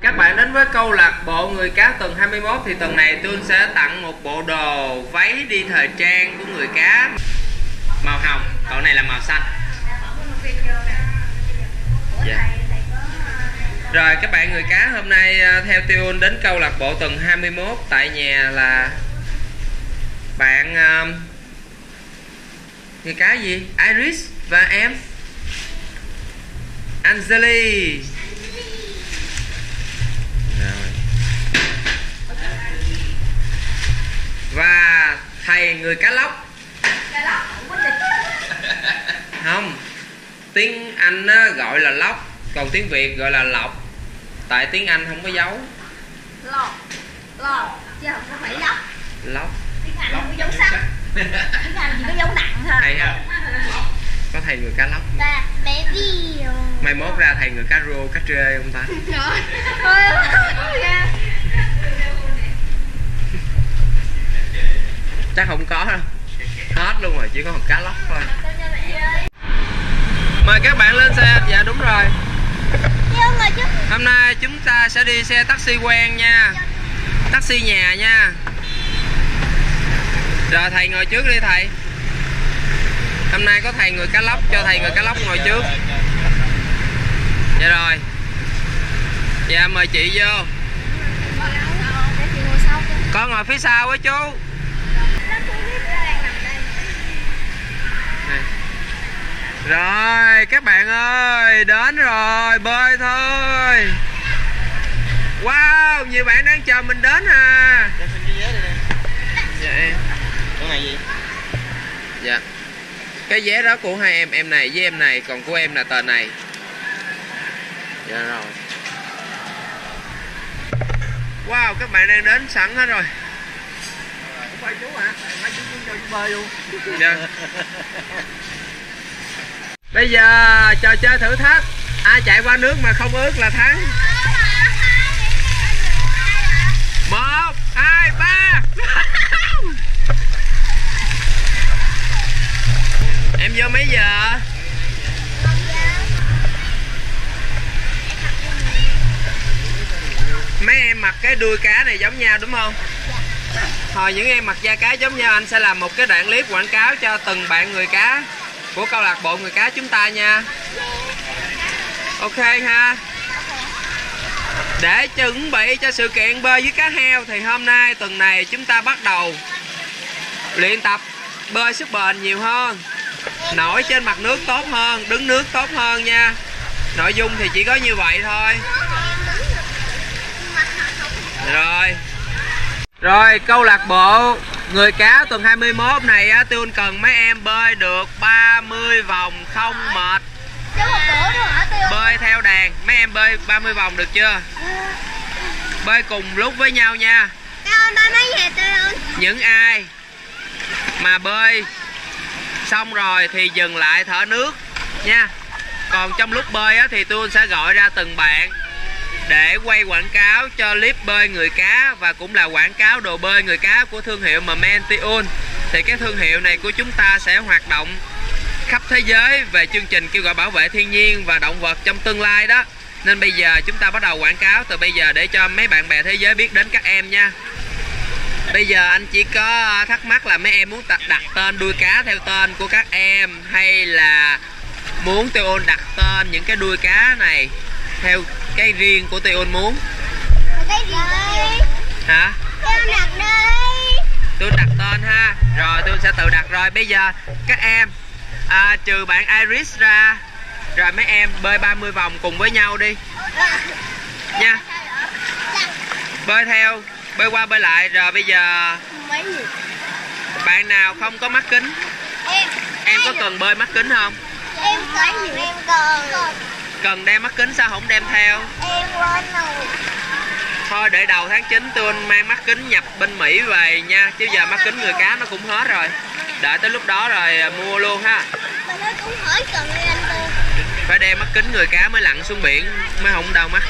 Các bạn đến với câu lạc bộ người cá tuần 21 thì tuần này tôi sẽ tặng một bộ đồ váy đi thời trang của người cá màu hồng, cậu này là màu xanh. Yeah. Rồi các bạn người cá hôm nay ờ, theo Tiêu đến câu lạc bộ tuần 21 tại nhà là bạn um, người cá gì? Iris và em Angeli. Và thầy người cá lóc. Không. Tiếng Anh á, gọi là lóc, còn tiếng Việt gọi là lọc. Tại tiếng Anh không có dấu lò lò chứ không có phải lóc lóc. tiếng anh không có dấu sắc tiếng anh chỉ có dấu nặng thôi. Có thầy người cá lóc. ta baby Mai mốt ra thầy người cá rô, cá trê không ta? Chắc không có đâu. Hết luôn rồi, chỉ có một cá lóc thôi. Mời các bạn lên xe. Dạ đúng rồi. Hôm nay chúng ta sẽ đi xe taxi quen nha Taxi nhà nha Rồi thầy ngồi trước đi thầy Hôm nay có thầy người cá lóc Cho thầy người cá lóc ngồi trước Dạ rồi Dạ mời chị vô có ngồi ngồi phía sau với chú Này. Rồi các bạn ơi Đến rồi bơi thôi Wow nhiều bạn đang chờ mình đến à Cho xin cái vé đi nè. Dạ em này gì? Dạ Cái vé đó của hai em Em này với em này Còn của em là tờ này Dạ rồi Wow các bạn đang đến sẵn hết rồi Không phải chú hả? Mấy chú cho chú bơi luôn. Dạ Bây giờ trò chơi thử thách Ai chạy qua nước mà không ướt là thắng Một, hai, ba Em vô mấy giờ? Mấy em mặc cái đuôi cá này giống nhau đúng không? hồi những em mặc da cá giống nhau anh sẽ làm một cái đoạn clip quảng cáo cho từng bạn người cá của câu lạc bộ người cá chúng ta nha. Ok ha. Để chuẩn bị cho sự kiện bơi với cá heo thì hôm nay tuần này chúng ta bắt đầu luyện tập bơi sức bền nhiều hơn. Nổi trên mặt nước tốt hơn, đứng nước tốt hơn nha. Nội dung thì chỉ có như vậy thôi. Rồi. Rồi câu lạc bộ người cá tuần 21 này á Tiêu cần mấy em bơi được 30 vòng không mệt. Bơi theo đàn. Mấy em bơi 30 vòng được chưa? Bơi cùng lúc với nhau nha. Những ai mà bơi xong rồi thì dừng lại thở nước nha. Còn trong lúc bơi á, thì tôi sẽ gọi ra từng bạn để quay quảng cáo cho clip bơi người cá và cũng là quảng cáo đồ bơi người cá của thương hiệu Momention thì cái thương hiệu này của chúng ta sẽ hoạt động khắp thế giới về chương trình kêu gọi bảo vệ thiên nhiên và động vật trong tương lai đó. Nên bây giờ chúng ta bắt đầu quảng cáo từ bây giờ để cho mấy bạn bè thế giới biết đến các em nha. Bây giờ anh chỉ có thắc mắc là mấy em muốn đặt, đặt tên đuôi cá theo tên của các em hay là muốn Tiêu Ôn đặt tên những cái đuôi cá này? Theo cái riêng của Tiêu Ôn muốn? Cái gì đây hả? tiêu đặt đây. Tôi đặt tên ha. Rồi tôi sẽ tự đặt rồi. Bây giờ các em à, Trừ bạn Iris ra Rồi mấy em bơi 30 vòng cùng với nhau đi. Nha. Bơi theo Bơi qua bơi lại. Rồi bây giờ Bạn nào không có mắt kính? Em Em có cần bơi mắt kính không? em nhiều em còn Cần đem mắt kính sao không đem theo? Em quên rồi Thôi để đầu tháng 9 tôi mang mắt kính nhập bên Mỹ về nha. Chứ giờ mắt kính người cá nó cũng hết rồi. Đợi tới lúc đó rồi à, mua luôn ha. Phải đem mắt kính người cá mới lặn xuống biển Mới không đau mắt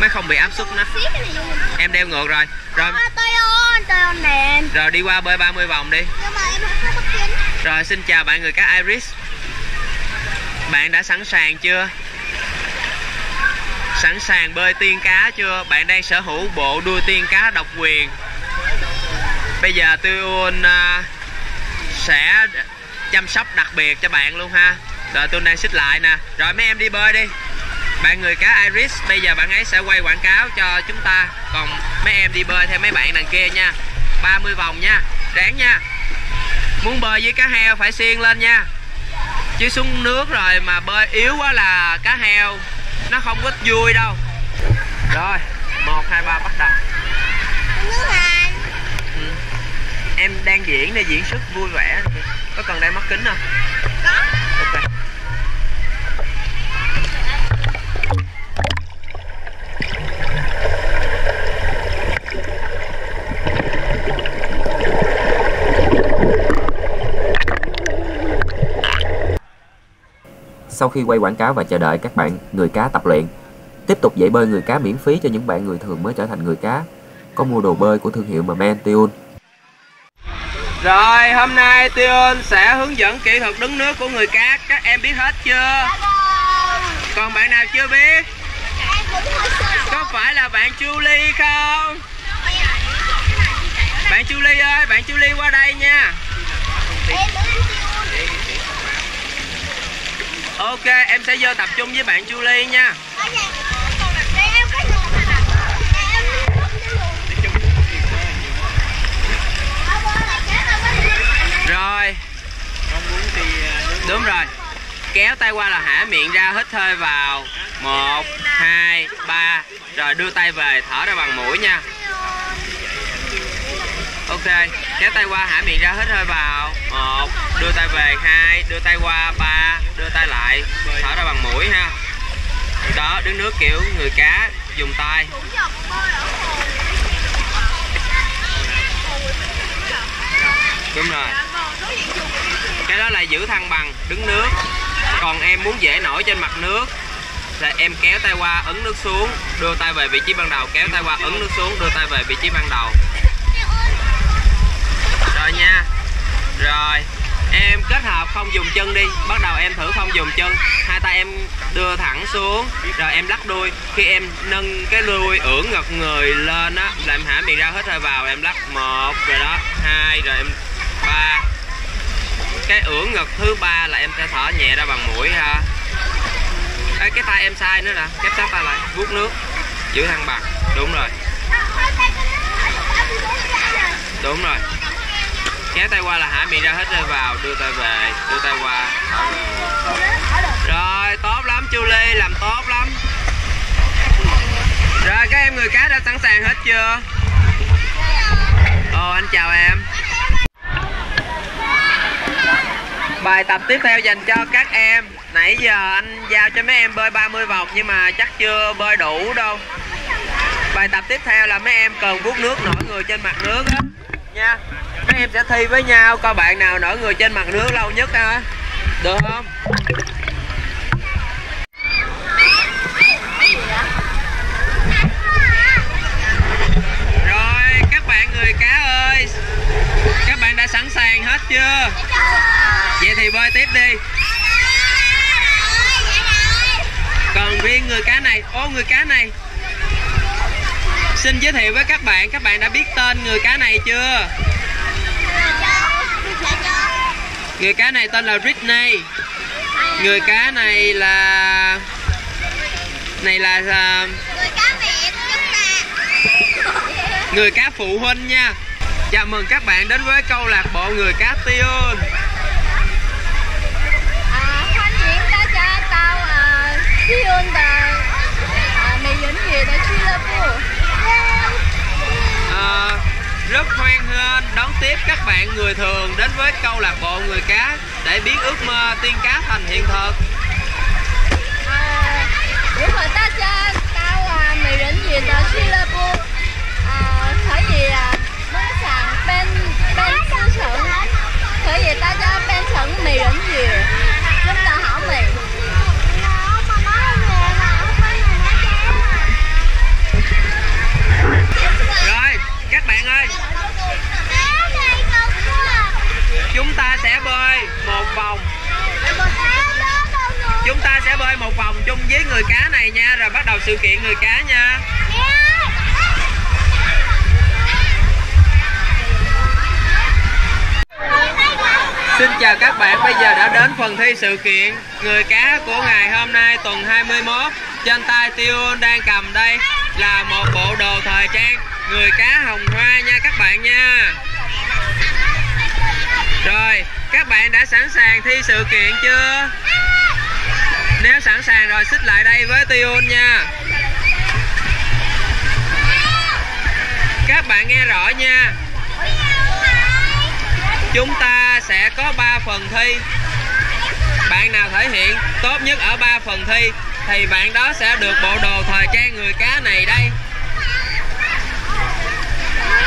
Mới không bị áp suất mình Em đeo ngược rồi. Rồi. Rồi đi qua bơi 30 vòng đi. Rồi xin chào bạn người cá Iris. Bạn đã sẵn sàng chưa? Sẵn sàng bơi tiên cá chưa? Bạn đang sở hữu bộ đuôi tiên cá độc quyền. Bây giờ Tuyun à, sẽ chăm sóc đặc biệt cho bạn luôn ha. Rồi tôi đang xích lại nè. Rồi mấy em đi bơi đi. Bạn người cá Iris, Bây giờ bạn ấy sẽ quay quảng cáo cho chúng ta. Còn mấy em đi bơi theo mấy bạn đằng kia nha. 30 vòng nha. Ráng nha. Muốn bơi với cá heo phải xiên lên nha. Chứ xuống nước rồi mà bơi yếu quá là cá heo. Nó không có vui đâu. Rồi 1, 2, 3 bắt đầu. Ừ. Em đang diễn để diễn xuất vui vẻ. Có cần đeo mắt kính không? Có Ok sau khi quay quảng cáo và chờ đợi các bạn người cá tập luyện, tiếp tục dạy bơi người cá miễn phí cho những bạn người thường mới trở thành người cá. Có mua đồ bơi của thương hiệu Mamen Tiun. Rồi hôm nay Tion sẽ hướng dẫn kỹ thuật đứng nước của người cá Các em biết hết chưa? Còn bạn nào chưa biết? Có phải là bạn Julie không? Bạn Julie ơi, bạn Julie qua đây nha Ok, em sẽ vô tập trung với bạn Julie nha. Rồi. Đúng rồi. Kéo tay qua là hả miệng ra hít hơi vào. Một hai ba. Rồi đưa tay về thở ra bằng mũi nha. Ok, Kéo tay qua hạ miệng ra hít hơi vào. Một, Đưa tay về. Hai, Đưa tay qua. Ba, Đưa tay lại. Thở ra bằng mũi ha. Đó, đứng nước kiểu người cá, Dùng tay. Đúng rồi. Cái đó là giữ thăng bằng, đứng nước. Còn em muốn dễ nổi trên mặt nước, là em kéo tay qua, ấn nước xuống, đưa tay về vị trí ban đầu. Kéo tay qua, ấn nước xuống, đưa tay về vị trí ban đầu. Rồi em kết hợp không dùng chân đi. Bắt đầu em thử không dùng chân. Hai tay em đưa thẳng xuống. Rồi em lắc đuôi. Khi em nâng cái đuôi ưỡn ngực người lên á là em hả miệng ra hết hơi vào em lắc một rồi đó hai rồi em ba. Cái ưỡn ngực thứ ba là em sẽ thở nhẹ ra bằng mũi ha. Ê, cái tay em sai nữa nè. Kép tóc ta lại vuốt nước giữ thăng bằng. Đúng rồi. Đúng rồi kéo tay qua là hả? Miệng ra hết rơi vào, đưa tay về, đưa tay qua. Rồi, tốt lắm, chu ly, làm tốt lắm. Rồi, các em người cá đã sẵn sàng hết chưa? Ồ, anh chào em. Bài tập tiếp theo dành cho các em. Nãy giờ anh giao cho mấy em bơi 30 vòng Nhưng mà chắc chưa bơi đủ đâu. Bài tập tiếp theo là mấy em cần vuốt nước nổi người trên mặt nước á. Nha. Mấy em sẽ thi với nhau, Coi bạn nào nổi người trên mặt nước lâu nhất ha. Được không? Rồi, các bạn người cá ơi. Các bạn đã sẵn sàng hết chưa? Vậy thì bơi tiếp đi. Còn riêng người cá này, Ô, người cá này. Xin giới thiệu với các bạn. Các bạn đã biết tên người cá này chưa? Người cá này tên là Britney Người cá này là Này là uh, Người cá phụ huynh nha. Chào mừng các bạn đến với câu lạc bộ người cá Tion À, Ờ, rất hoan nghênh đón tiếp các bạn người thường đến với câu lạc bộ người cá để biến ước mơ tiên cá thành hiện thực. Ờ, Của mình ta trên tao là mì rỉnh gì đó Singapore. À, ờ, khởi gì là món sàn bên bên sẵn. Khởi gì ta cho bên sẵn mì sự kiện người cá nha. Xin chào các bạn, bây giờ đã đến phần thi sự kiện Người cá của ngày hôm nay tuần 21 Trên tay Tiêu đang cầm đây là một bộ đồ thời trang Người cá hồng hoa nha các bạn nha. Rồi, các bạn đã sẵn sàng thi sự kiện chưa? Nếu sẵn sàng rồi xích lại đây với Tiêu nha. Các bạn nghe rõ nha. Chúng ta sẽ có 3 phần thi. Bạn nào thể hiện tốt nhất ở 3 phần thi Thì bạn đó sẽ được bộ đồ thời trang người cá này đây.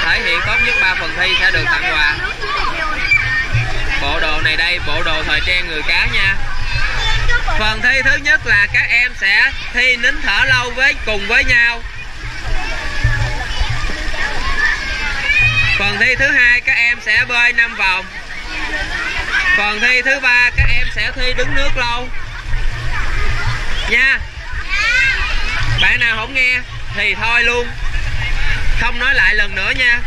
Thể hiện tốt nhất 3 phần thi sẽ được tặng quà. Bộ đồ này đây, bộ đồ thời trang người cá nha. Phần thi thứ nhất là các em sẽ thi nín thở lâu với cùng với nhau Phần thi thứ hai các em sẽ bơi 5 vòng. Phần thi thứ ba các em sẽ thi đứng nước lâu. Nha. Bạn nào không nghe thì thôi luôn. Không nói lại lần nữa nha.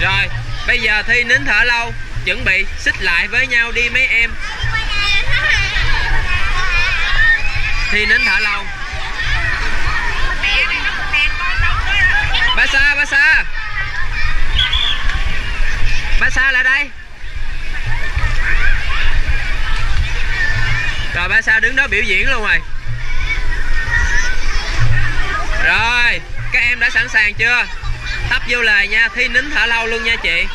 Rồi, bây giờ thi nín thở lâu, chuẩn bị xích lại với nhau đi mấy em. Thi nín thở lâu. Ba Sa, Ba Sa Ba Sa lại đây. Rồi Ba Sa đứng đó biểu diễn luôn rồi. Rồi Các em đã sẵn sàng chưa? Tấp vô lời nha Thi nín thở lâu luôn nha chị.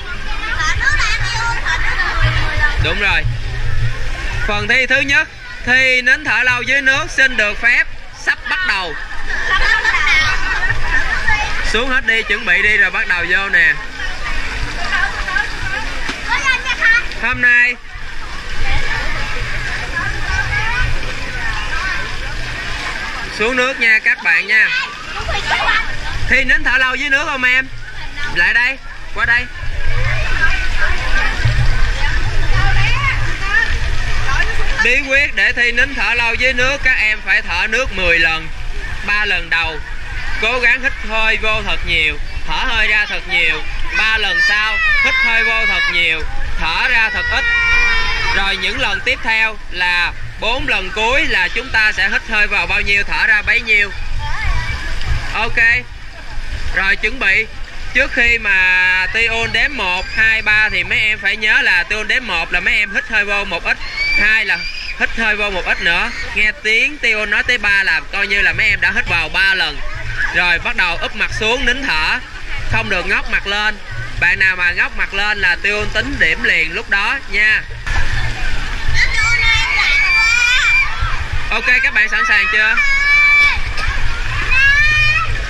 Đúng rồi. Phần thi thứ nhất Thi nín thở lâu dưới nước xin được phép. Sắp bắt đầu. Xuống hết đi, chuẩn bị đi rồi bắt đầu vô nè. Hôm nay xuống nước nha các bạn nha. Thi nín thở lâu dưới nước không em? Lại đây, qua đây. Bí quyết để thi nín thở lâu dưới nước các em phải thở nước 10 lần, ba lần đầu. Cố gắng hít hơi vô thật nhiều, thở hơi ra thật nhiều, ba lần sau hít hơi vô thật nhiều, thở ra thật ít. Rồi những lần tiếp theo là bốn lần cuối là chúng ta sẽ hít hơi vào bao nhiêu, thở ra bấy nhiêu. Ok. Rồi chuẩn bị trước khi mà Tion đếm 1, 2, 3 thì mấy em phải nhớ là Tion đếm 1 là mấy em hít hơi vô một ít. Hai là hít hơi vô một ít nữa. Nghe tiếng Tion nói tới 3 là coi như là mấy em đã hít vào 3 lần. Rồi bắt đầu úp mặt xuống nín thở. Không được ngóc mặt lên. Bạn nào mà ngóc mặt lên là tion tính điểm liền lúc đó nha. Ok các bạn sẵn sàng chưa?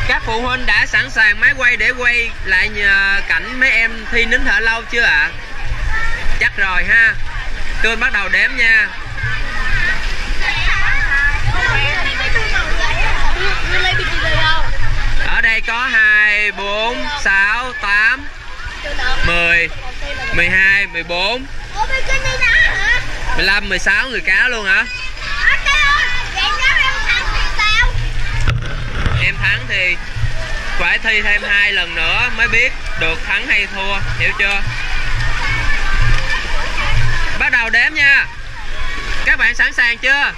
Các phụ huynh đã sẵn sàng máy quay để quay lại nhờ cảnh mấy em thi nín thở lâu chưa ạ? À? chắc rồi ha. Tôi bắt đầu đếm nha. Ở đây có 2, 4, 6, 8 10 12, 14 15, 16 người cá luôn hả? Thắng thì phải thi thêm hai lần nữa mới biết được thắng hay thua, Hiểu chưa? Bắt đầu đếm nha. Các bạn sẵn sàng chưa?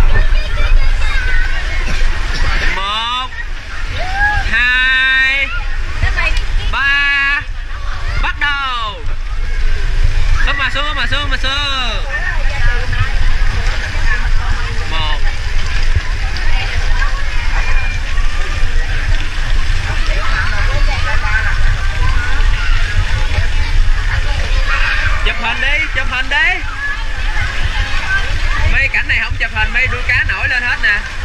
Một, hai, ba. Bắt đầu. Úp mà xuống mà xuống mà xuống. Hình đi. Mấy cảnh này không chụp hình, mấy đuôi cá nổi lên hết nè.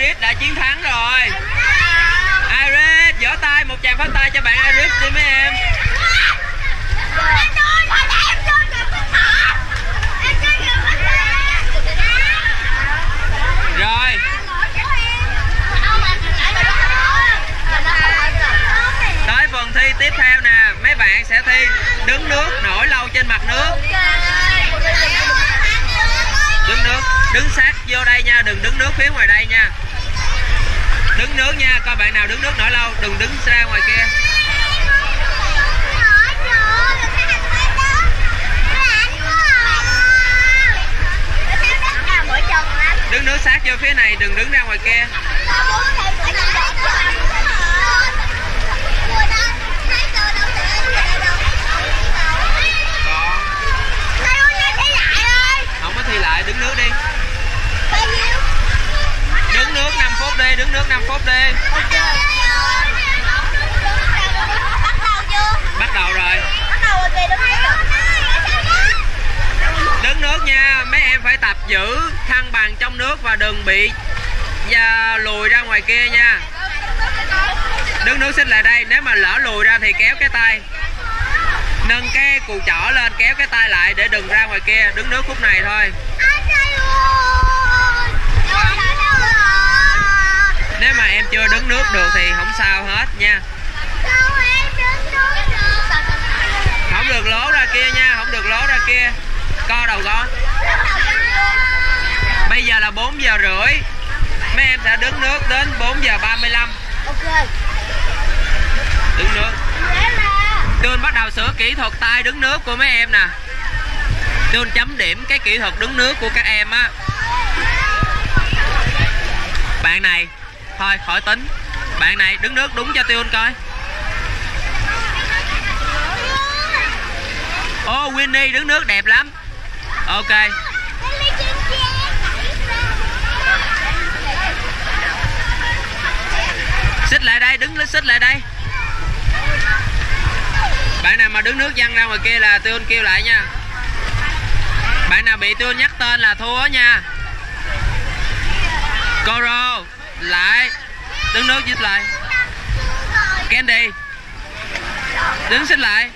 Iris đã chiến thắng rồi. Iris vỗ tay, một tràng phát tay cho bạn Iris đi mấy em. Rồi. Tới phần thi tiếp theo nè, mấy bạn sẽ thi đứng nước, nổi lâu trên mặt nước. Đứng nước, đứng sát vô đây nha, đừng đứng nước phía ngoài đây nha đứng nước nha coi bạn nào đứng nước nổi lâu, đừng đứng ra ngoài kia. Đứng nước sát vô phía này, đừng đứng ra ngoài kia còn không có thi lại đứng nước đi đứng nước 5 phút đi đứng nước 5 phút đi. Bắt đầu rồi. Đứng nước. Nha mấy em phải tập giữ thăng bằng trong nước và đừng bị và lùi ra ngoài kia nha. Đứng nước xích lại đây nếu mà lỡ lùi ra thì kéo cái tay. Nâng cái cù chỏ lên kéo cái tay lại để đừng ra ngoài kia. Đứng nước khúc này thôi nếu mà em chưa đứng nước được thì không sao hết nha. Không được lố ra kia nha, không được lố ra kia. Co đầu con bây giờ là 4 giờ rưỡi. Mấy em sẽ đứng nước đến 4 giờ 35 đứng nước. Tương bắt đầu sửa kỹ thuật tay đứng nước của mấy em nè. Tương chấm điểm cái kỹ thuật đứng nước của các em á. Bạn này Thôi khỏi tính. Bạn này đứng nước đúng cho Tương coi. Ô oh, Winnie đứng nước đẹp lắm. Ok. Xích lại đây đứng xích lại đây. Bạn nào mà đứng nước văng ra ngoài kia là tôi kêu lại nha. Bạn nào bị tiêu nhắc tên là thua nha. Coro lại. Đứng nước giúp lại. Candy. Đứng xích lại.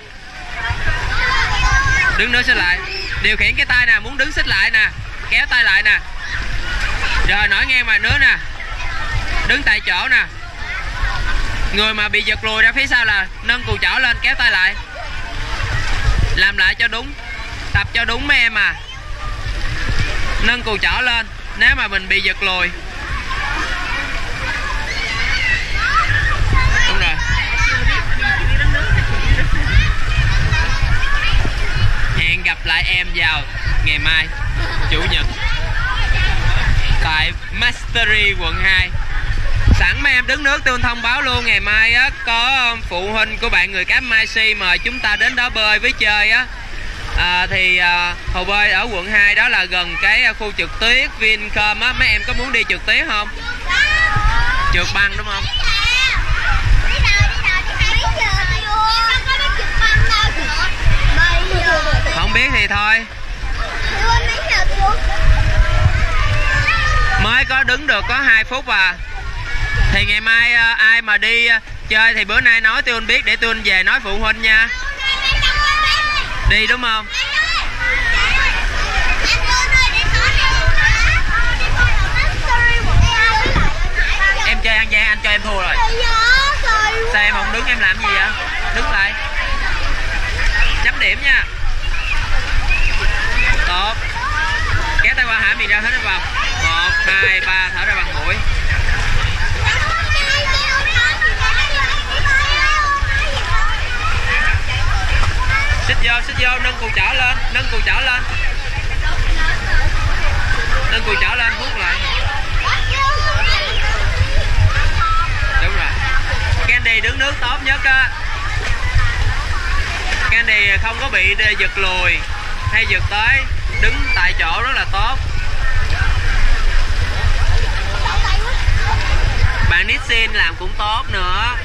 Đứng nước, xích lại. Điều khiển cái tay nè, muốn đứng xích lại nè. Kéo tay lại nè. Rồi, nói nghe mà, nước nè. Đứng tại chỗ nè. Người mà bị giật lùi ra phía sau là nâng cù chỏ lên, kéo tay lại. Làm lại cho đúng. Tập cho đúng mấy em à. Nâng cù chỏ lên. Nếu mà mình bị giật lùi gặp lại em vào ngày mai chủ nhật. Tại Mastery quận 2 sẵn mấy em đứng nước tôi thông báo luôn ngày mai á có um, phụ huynh của bạn người cá Mai Si mời chúng ta đến đó bơi với chơi á. À, thì à, hồ bơi ở quận 2 đó là gần cái à, khu trượt tuyết Vincom á. Mấy em có muốn đi trượt tuyết không? Trượt băng đúng không? Biết thì thôi. Mới có đứng được có 2 phút à. Thì ngày mai ờ, ai mà đi ờ, chơi thì bữa nay nói tôi biết để tôi về nói phụ huynh nha. Đi đúng không? Em chơi ăn gian, anh cho em thua rồi. Sao em không đứng, em làm gì vậy? Đứng lại. Chấm điểm nha một. Kéo tay qua hả? Miệng ra hết nó vào một, hai, ba. Thở ra bằng mũi. Xích vô xích vô. Nâng cù chảo lên. Nâng cù chảo lên. Nâng cù chảo lên. Hút lại. Đúng rồi. Candy đứng nước tốt nhất á. Candy không có bị giật lùi hay giật tới đứng tại chỗ rất là tốt. Bạn Nixin làm cũng tốt nữa.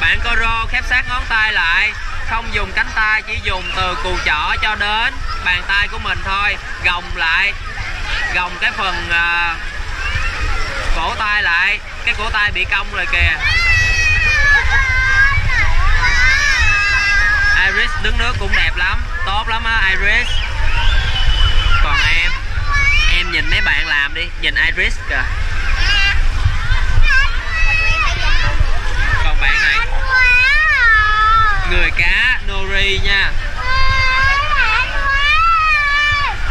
Bạn Coro khép sát ngón tay lại. Không dùng cánh tay chỉ dùng từ cù chỏ cho đến bàn tay của mình thôi. Gồng lại. Gồng cái phần uh, cổ tay lại. Cái cổ tay bị cong rồi kìa. Iris, đứng nước cũng đẹp lắm, tốt lắm á, Iris. Còn em em nhìn mấy bạn làm đi, nhìn Iris kìa. Còn bạn này, người cá nori nha.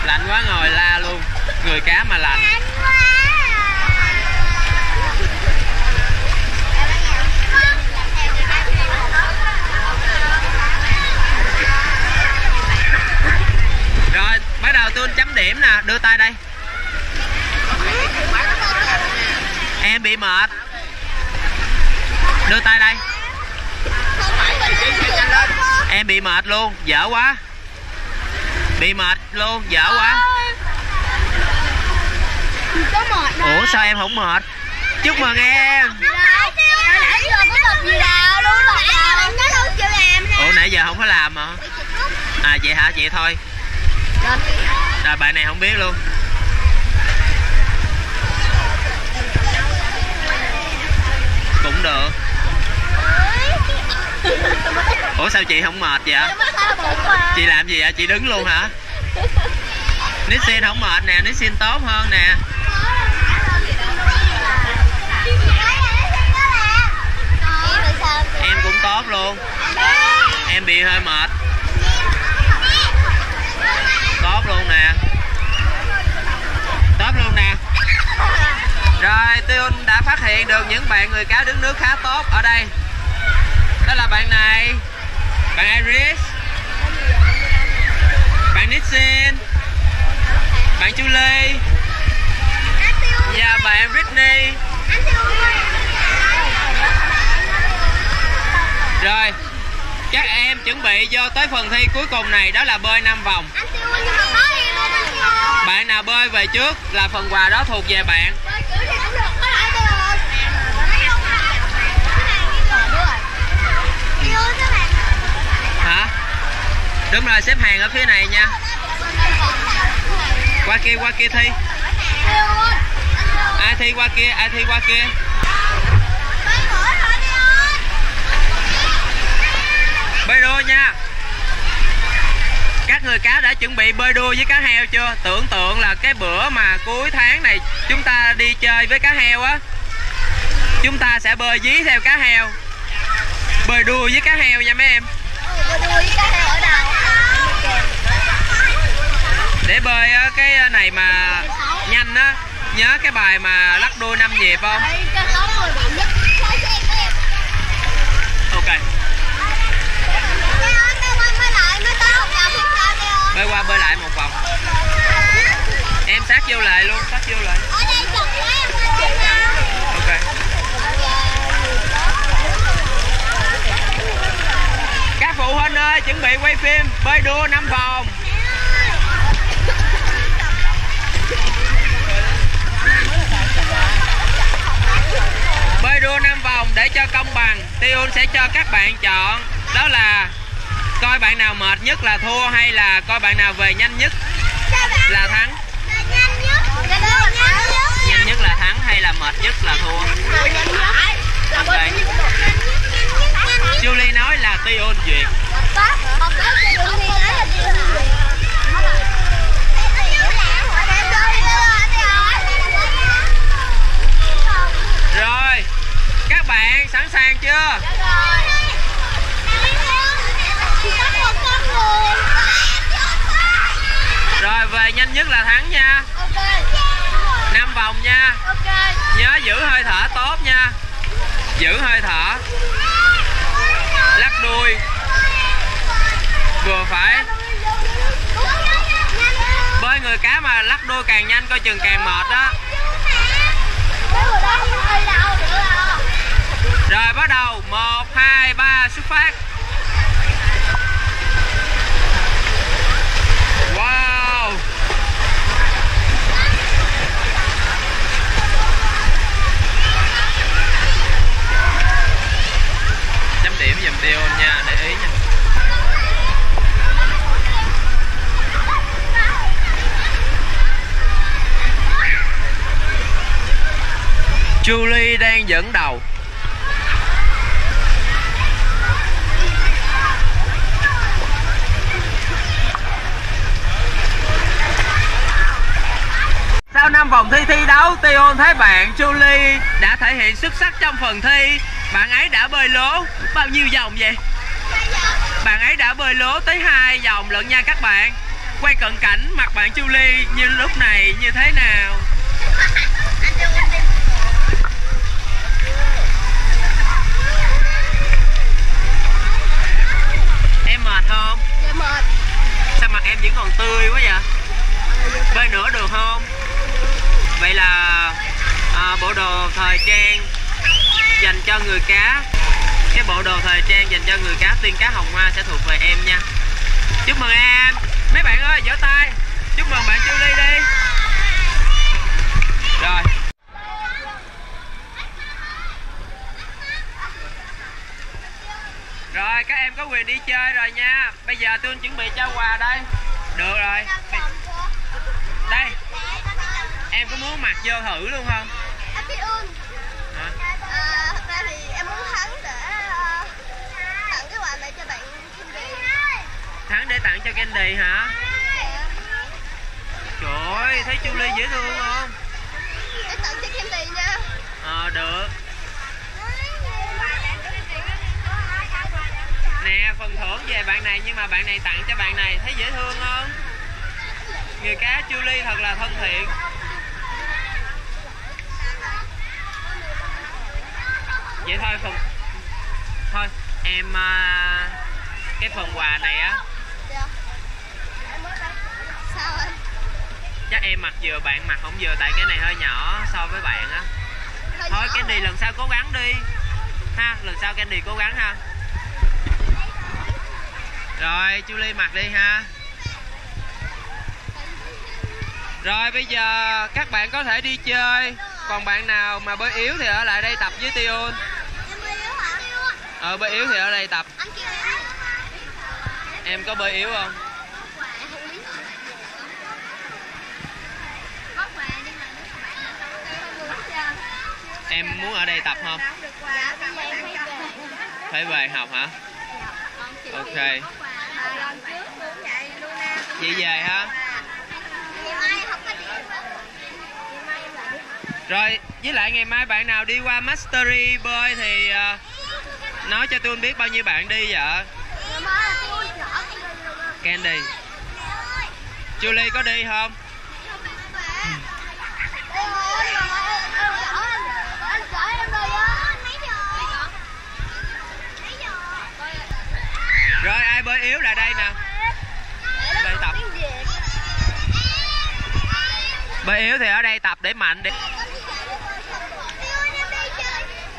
Lạnh quá ngồi la luôn, người cá mà lạnh. Đưa tay đây. Em bị mệt. Đưa tay đây. Em bị mệt luôn, dở quá. Bị mệt luôn, dở quá. Ủa, sao em không mệt? Chúc mừng em. Nãy giờ ủa, nãy giờ không có làm hả? À vậy hả? Vậy thôi rồi bạn này không biết luôn. Cũng được. Ủa, sao chị không mệt vậy? Chị làm gì vậy? Chị đứng luôn hả? Nissin không mệt nè Nissin tốt hơn nè. Em cũng tốt luôn. Em bị hơi mệt tốt luôn nè. Tốt luôn nè. Rồi Tuyên đã phát hiện được những bạn người cá đứng nước khá tốt ở đây. Đó là bạn này, bạn Iris, bạn Nixon, bạn Julie, và bạn Britney. Rồi, các em chuẩn bị vô tới phần thi cuối cùng này, đó là bơi 5 vòng. Bạn nào bơi về trước là phần quà đó thuộc về bạn. Hả? Đúng rồi, xếp hàng ở phía này nha. Qua kia qua kia thi. Ai thi qua kia, ai thi qua kia? Bơi đua nha. Các người cá đã chuẩn bị bơi đua với cá heo chưa? Tưởng tượng là cái bữa mà cuối tháng này chúng ta đi chơi với cá heo á, chúng ta sẽ bơi dí theo cá heo. Bơi đua với cá heo nha mấy em. Để bơi ờ, cái ờ, này mà nhanh á, nhớ cái bài mà lắc đuôi năm nhịp không? Bơi qua bơi lại một vòng. Em sát vô lại luôn, sát vô lại. Ok. Các phụ huynh ơi, chuẩn bị quay phim, bơi đua năm vòng. Bơi đua năm vòng để cho công bằng. Tiun sẽ cho các bạn chọn. Đó là coi bạn nào mệt nhất là thua hay là coi bạn nào về nhanh nhất? Là thắng. Nhanh nhất. Là thắng hay là mệt nhất là thua? Ok. Julie nói là Tiun duyệt rồi. Các bạn sẵn sàng chưa? Rồi về nhanh nhất là thắng nha. Năm vòng nha. Nhớ giữ hơi thở tốt nha. Giữ hơi thở. Lắc đuôi. Vừa phải. Bơi người cá mà lắc đuôi càng nhanh coi chừng càng mệt đó. Rồi bắt đầu. Một hai ba xuất phát wow chấm điểm dùm Dion nha để ý nha Julie đang dẫn đầu Sau 5 vòng thi thi đấu, Tion thấy bạn Julie đã thể hiện xuất sắc trong phần thi. Bạn ấy đã bơi lố bao nhiêu vòng vậy? Bạn ấy đã bơi lố tới hai vòng lận nha các bạn. Quay cận cảnh mặt bạn Julie như lúc này như thế nào? Em mệt không? Dạ mệt. Sao mặt em vẫn còn tươi quá vậy? Bơi nữa được không? Vậy là à, bộ đồ thời trang dành cho người cá. Cái bộ đồ thời trang dành cho người cá, tiên cá hồng hoa sẽ thuộc về em nha. Chúc mừng em. Mấy bạn ơi vỗ tay. Chúc mừng bạn Julie đi. Rồi. Rồi, các em có quyền đi chơi rồi nha. Bây giờ tôi chuẩn bị cho quà đây. Được rồi. Đây. Em có muốn mặc vô thử luôn không? Thắng để tặng cho Candy hả? Trời ơi, thấy Julie dễ thương không? Để tặng cho Candy nha. Ờ, được Nè, phần thưởng về bạn này nhưng mà bạn này tặng cho bạn này Thấy dễ thương không? Người cá Julie thật là thân thiện Vậy thôi phần Thôi, em à, Cái phần quà này á Dạ. Sao anh? Chắc em mặc vừa bạn mặc không vừa Tại cái này hơi nhỏ so với bạn á. Thôi Candy lần sau cố gắng đi. Ha, lần sau Candy cố gắng ha. Rồi, Julie mặc đi ha. Rồi bây giờ các bạn có thể đi chơi. Còn bạn nào mà bơi yếu thì ở lại đây tập với Tion? Ờ bơi yếu thì ở đây tập. Em có bơi yếu không? Em không biết. Có quà nhưng mà nếu mà bạn không muốn cho. Em muốn ở đây tập không? Dạ, em phải về. Phải về học hả? Chị Ok. À, Chị về hả? Ngày mai em không có điện nữa. Ngày mai em lại đi học. Rồi, với lại ngày mai bạn nào đi qua Mastery bơi thì ờ, nói cho tôi biết bao nhiêu bạn đi vậy? Ngày mai là tôi chở em đi luôn á. Candy. Julie có đi không? Rồi bơi yếu lại đây nè. Đây tập. Bơi yếu thì ở đây tập để mạnh đi.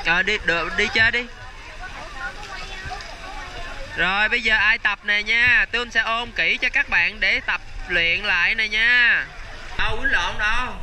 Ờ đi, được, đi chơi đi. Rồi, bây giờ ai tập nè nha Tôi sẽ ôn kỹ cho các bạn để tập luyện lại nè nha Đâu, quýnh lộn Đâu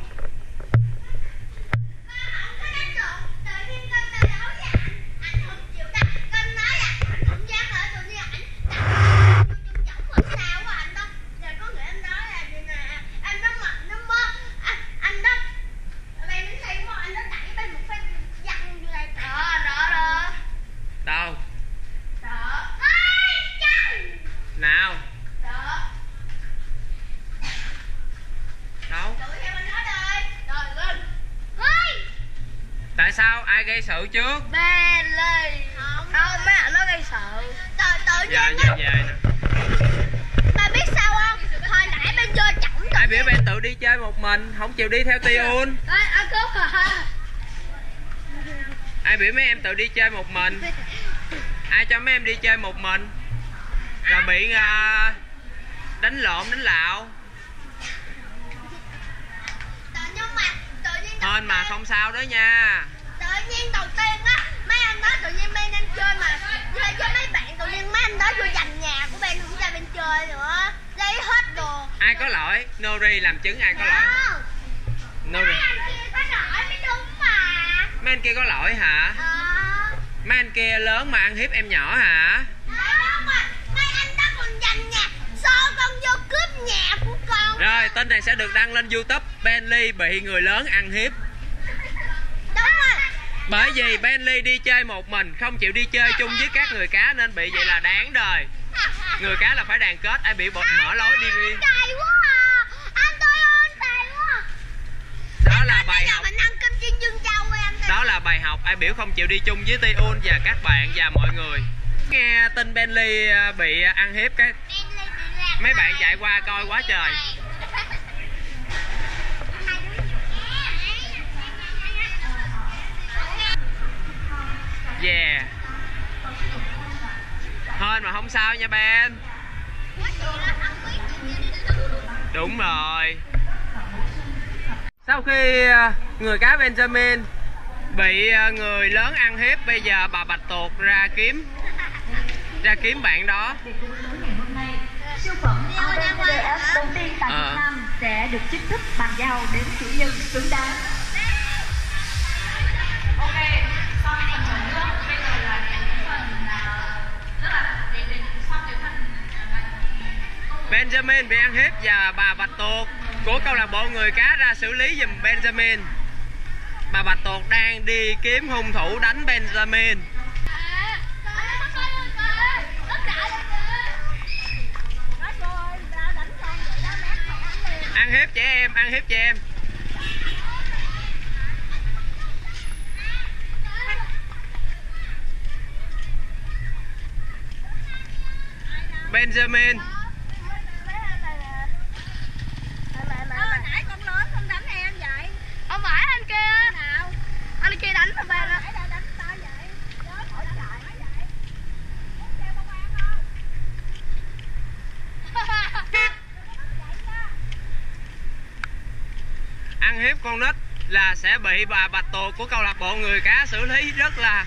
trước Bentley Không mấy anh nó gây sợ. Tự, tự nhiên giờ á về nè Bà biết sao không? Hồi nãy bên chơi chổng Ai biểu Ben tự đi chơi một mình Không chịu đi theo Tiun anh cướp hả Ai biểu mấy em tự đi chơi một mình. Ai cho mấy em đi chơi một mình? Rồi bị à, đánh lộn đánh lạo. Nhiên mà Thôi không sao đó nha Chơi nữa. Lấy hết đồ. Ai có lỗi? Nori làm chứng ai có lỗi? Nori. Mấy anh kia có lỗi mới đúng mà. Mấy anh kia có lỗi hả? Ờ. Mấy anh kia lớn mà ăn hiếp em nhỏ hả? Mấy anh đó còn giành nhà Sao con vô cướp nhà của con. Rồi tin này sẽ được đăng lên youtube. Bentley bị người lớn ăn hiếp. Đúng rồi. Bởi vì bentley đi chơi một mình không chịu đi chơi chung với các người cá nên bị vậy là đáng đời người cá là phải đoàn kết ai bị bột mở lối đi riêng à. Quá đó là bài học. đó là bài học ai biểu không chịu đi chung với Tiun và các bạn và mọi người. Nghe tin Bentley à, bị ăn hiếp cái mấy bạn chạy qua coi quá trời. Yeah thôi mà không sao nha Ben đúng rồi sau khi à, người cá Benjamin bị à, người lớn ăn hiếp bây giờ bà bạch tuộc ra kiếm ra kiếm bạn đó Siêu phẩm đầu tiên tại. Việt Nam sẽ được chính thức bàn giao đến chủ nhân xứng đáng. Benjamin bị ăn hiếp và bà bạch tuộc của câu lạc bộ người cá ra xử lý giùm Benjamin. Bà bạch tuộc đang đi kiếm hung thủ đánh Benjamin. Ăn hiếp trẻ em, ăn hiếp trẻ em. Benjamin nãy con lớn không đánh em vậy không phải anh kia nào anh kia đánh thằng ba đó đánh tao vậy Chớ khỏi chạy vậy ăn hiếp con nít là sẽ bị bà bạch tuộc của câu lạc bộ người cá xử lý rất là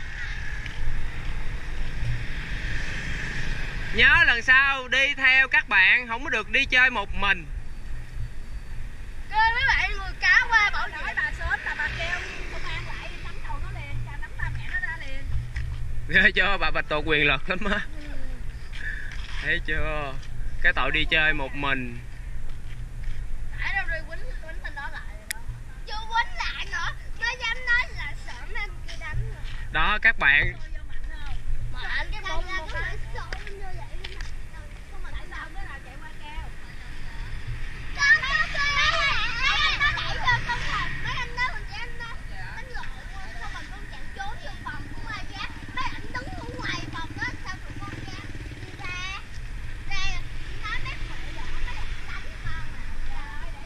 nhớ lần sau đi theo các bạn không có được đi chơi một mình. Kêu mấy bạn người cá qua bảo hỏi bà sớm là bà kêu công an lại đánh đầu nó liền cha đánh ba mẹ nó ra liền. Ghê chưa? Bà bạch tuộc quyền lực lắm á. Thấy chưa? Cái tội đi chơi một mình Nãy đâu đi quýnh quýnh tên đó lại rồi đó Chưa quýnh lại nữa Nó dám nói là sợ nên kia đánh rồi đó các bạn Mà anh cái bông một cái sợ như vậy Không mà tại sao cái nào chạy qua keo Con con con Mấy anh nó đẩy vô con rồi Mấy anh đó còn chị anh đó Đánh lộn Xong rồi con chạy trốn vô phòng của ai khác Mấy anh đứng ở ngoài phòng đó Sao tụi con dám đi ra Ra Nói mấy phụ vợ Mấy anh đánh con à Trời ơi để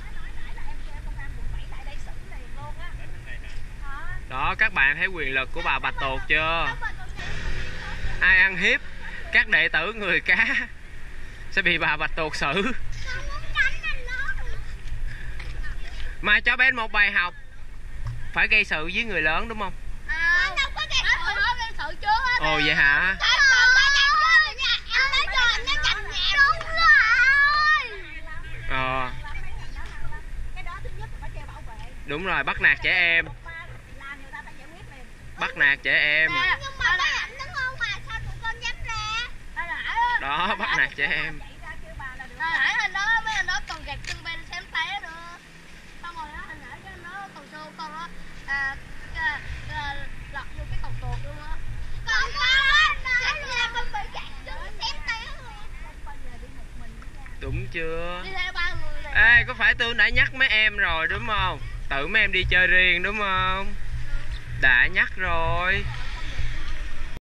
Nói nói nãy là em kêu công an quận 7 lại đây xử liền luôn á đó, các bạn thấy quyền lực của bà bạch tuộc chưa? Ai ăn hiếp các đệ tử người cá sẽ bị bà bạch tuộc xử? Mà cho bên một bài học phải gây sự với người lớn, đúng không? Ồ, vậy hả? Ờ. Đúng rồi, bắt nạt trẻ em Ba làm người ta phải giải quyết liền bắt nạt trẻ em. Nhưng mà mấy anh đứng không? Mà sao tụi con dám ra? Hồi nãy á đó bắt nạt trẻ em. Chạy ra kêu bà là được. Hồi nãy anh đó mấy anh đó còn gạt chân bên xem té nữa. Xong rồi đó hồi nãy cái anh đó còn xô con đó à, đó nha. Đúng chưa? Đi theo ba người này ê có phải tôi đã nhắc mấy em rồi đúng không? Tự mấy em đi chơi riêng đúng không đã nhắc rồi.